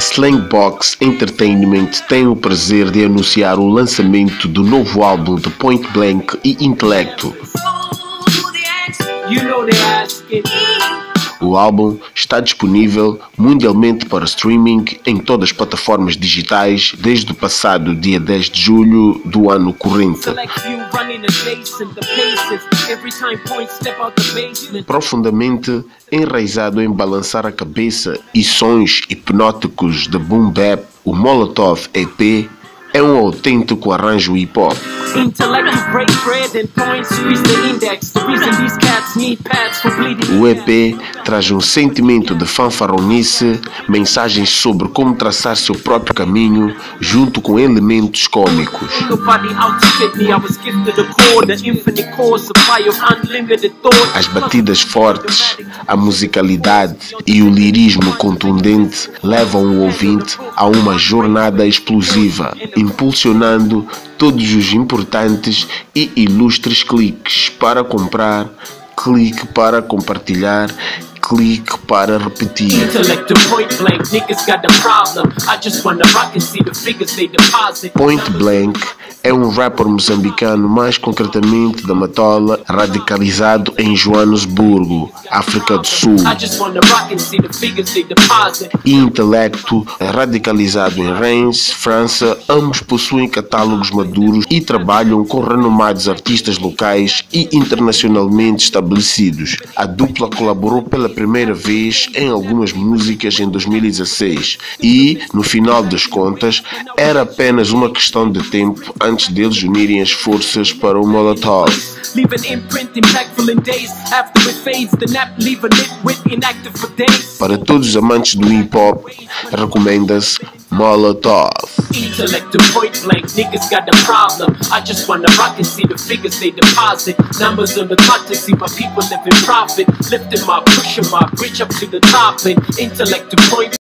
Slangbox Entertainment tem o prazer de anunciar o lançamento do novo álbum de Point Blank e Intelecto. O álbum está disponível mundialmente para streaming em todas as plataformas digitais desde o passado dia 10 de julho do ano corrente. Profundamente enraizado em balançar a cabeça e sons hipnóticos de boom bap, o Molotov EP é um autêntico arranjo hip hop. O EP traz um sentimento de fanfarronice, mensagens sobre como traçar seu próprio caminho, junto com elementos cômicos. As batidas fortes, a musicalidade e o lirismo contundente levam o ouvinte a uma jornada explosiva, impulsionando todos os importantes e ilustres cliques para comprar, clique para compartilhar clique para repetir. Point Blank é um rapper moçambicano, mais concretamente da Matola, radicalizado em Joanesburgo, África do Sul. E intelecto, radicalizado em Reims, França, ambos possuem catálogos maduros e trabalham com renomados artistas locais e internacionalmente estabelecidos. A dupla colaborou pela primeira vez em algumas músicas em 2016 e, no final das contas, era apenas uma questão de tempo antes deles unirem as forças para o Molotov. Para todos os amantes do hip hop, recomenda-se Molotov. Intellect to point blank, niggas got a problem. I just wanna rock and see the figures they deposit. Numbers on the clock to see my people live in profit. Lifting my, pushing my bridge up to the top. And intellect to point